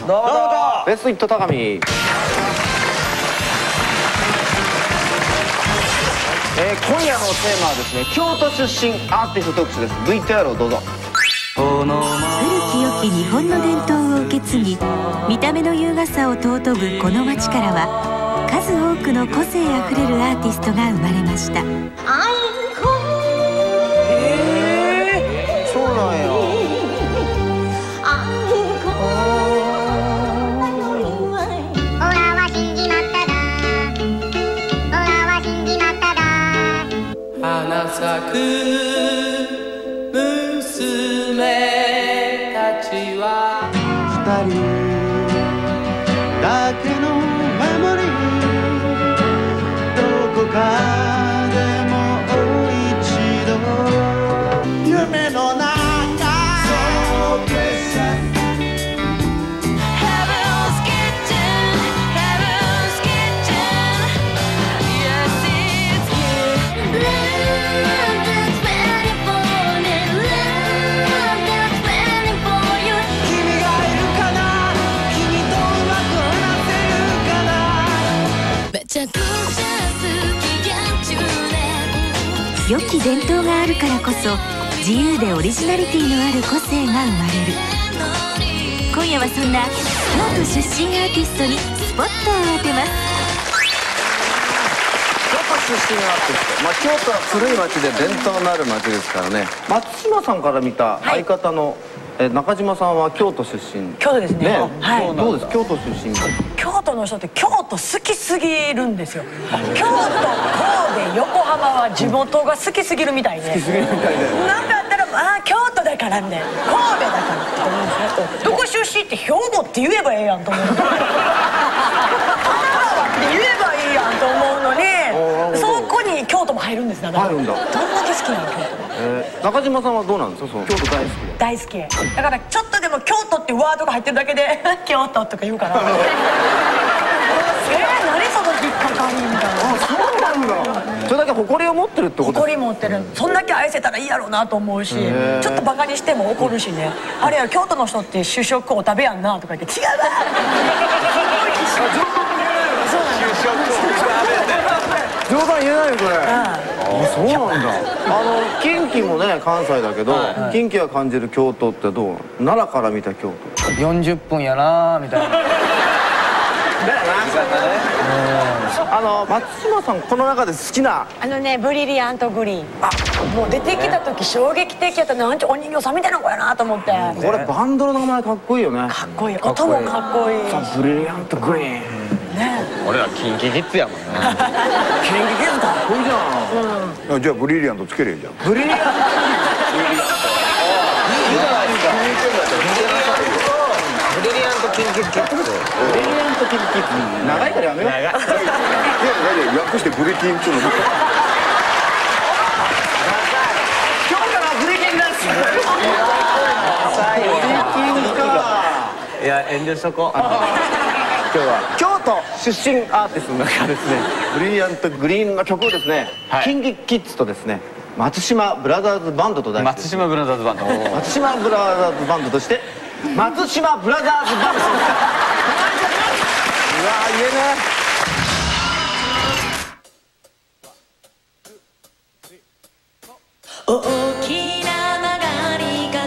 どうもベストヒット高見。えー、今夜のテーマはですね京都出身アーティスト特集です。VTR をどうぞ。古き良き日本の伝統を受け継ぎ見た目の優雅さを尊ぶこの街からは数多くの個性あふれるアーティストが生まれました 가사 그 き伝統があるからこそ自由でオリジナリティのある個性が生まれる。今夜はそんな京都出身アーティストにスポットを当てます。京都出身アーティスト、まあ、京都は古い町で伝統のある町ですからね。松島さんから見た相方の、え中島さんは京都出身。京都ですね。はい。どうです京都出身京都の人って京都好きすぎるんですよ。京都神戸横浜は地元が好きすぎるみたいで。好きすぎるみたいで。なんかあったらああ京都だからみたいな。神戸だからってどこ出身って兵庫って言えばええやんと思う。神奈川って言えばいいやんと思うのに入るんですだから。入るんだ。どんだけ好きなの京都。えー中島さんはどうなんですか？その京都大好きで。大好き。だからちょっとでも京都ってワードが入ってるだけで 京都とか言うから。えー、何その引っかかりみたいな。そうなんだ。それだけ誇りを持ってるってこと誇り持ってる。そんだけ愛せたらいいやろうなと思うしー。ちょっとバカにしても怒るしね。あれや京都の人って主食お食べやんなとか言って違う。わ冗談言えないよこれ。あそうなんだ。あの近畿もね関西だけど、近畿が感じる京都ってどう？奈良から見た京都。40分やなみたいな。あの松島さんこの中で好きな？あのねブリリアントグリーン。あ。もう出てきた時衝撃的やったなんちお人形さんみたいな子やなと思って。かこれバンドの名前かっこいいよね。っこいい。音もかっこいい。ブリリアントグリーン俺らキンキキッズやもんな。キンキキズかっこいいじゃん。じゃあブリリアントつけれじゃん。ブリリアントブリリアントキンキッズ。ブリリアントキンキキズ。長いからやめよう。い。やだって訳してブリキンっていうの。今日からブリキンですブリキンか。いや遠慮しとこう。今日は。京都出身アーティストの中ですね。ブリリアントグリーンの曲をですね、はい。キンギキッズとですね松島ブラザーズバンドと題して松島ブラザーズバンド。松島ブラザーズバンドとして松島ブラザーズバンドうわー言えね。大きな曲がり角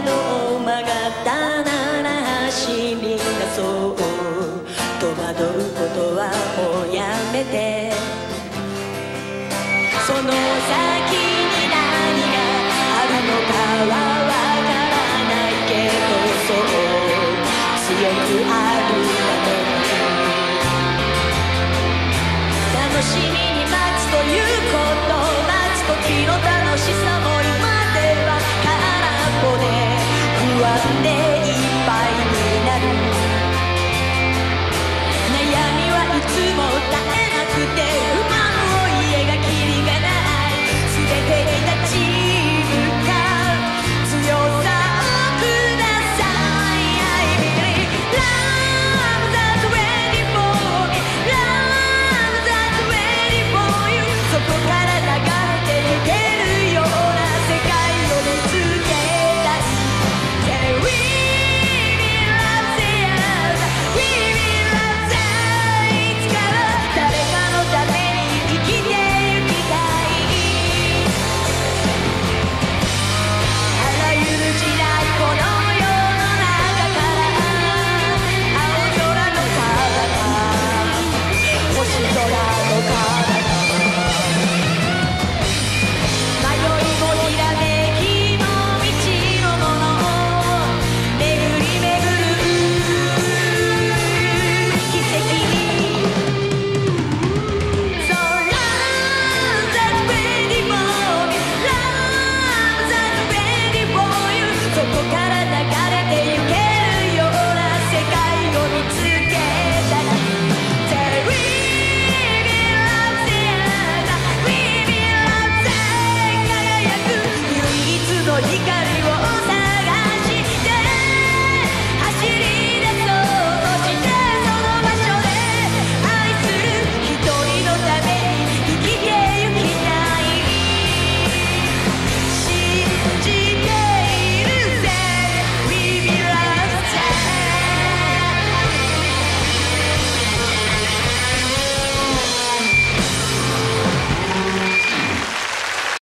を曲がったなら走り出そうその